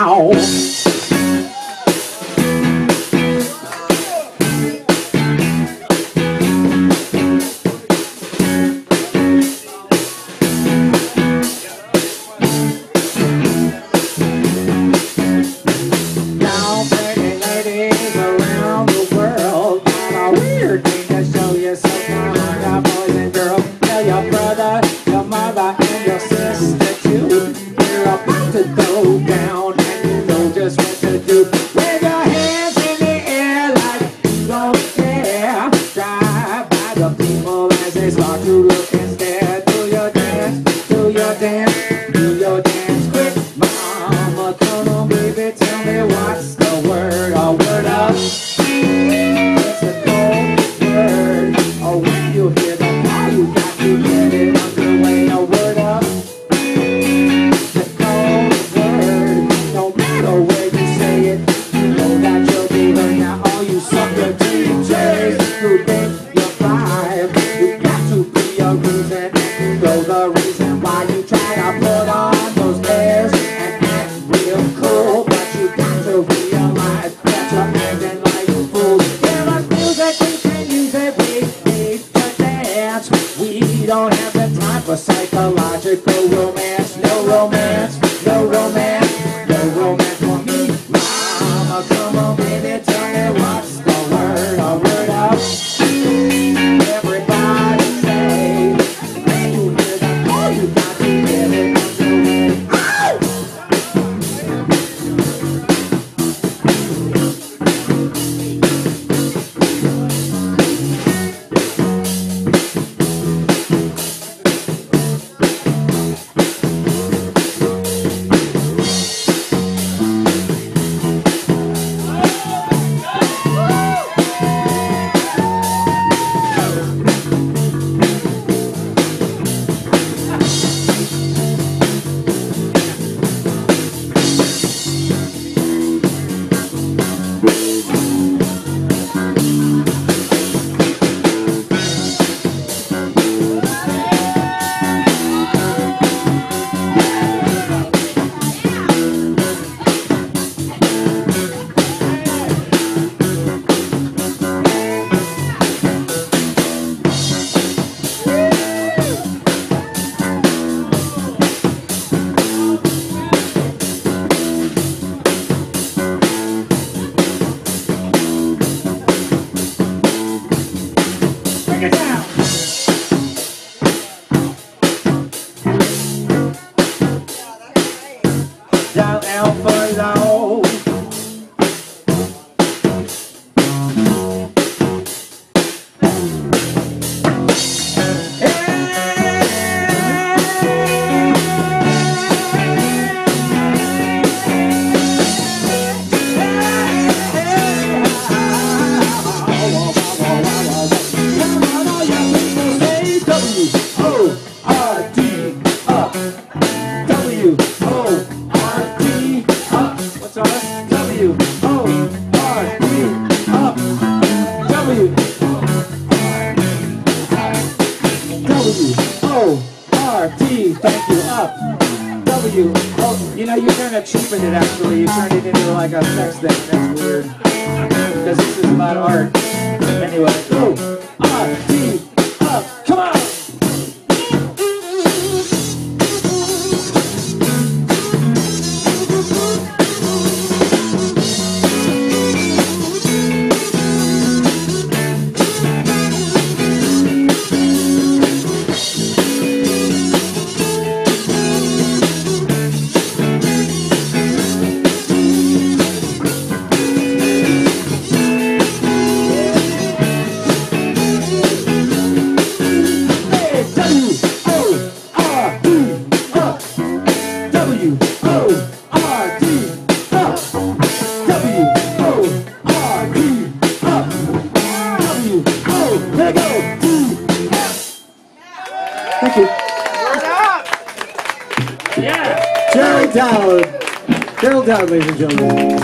now. Around the world, weird thing to show you. logical romance, no romance. down alpha. you. Oh, you know, you kind of cheapened it actually. You turned it into like a sex thing. That's weird. Because this is about art. Anyway, art. Thank you. Word up! Yeah! Gerald Dowd. Gerald ladies and gentlemen.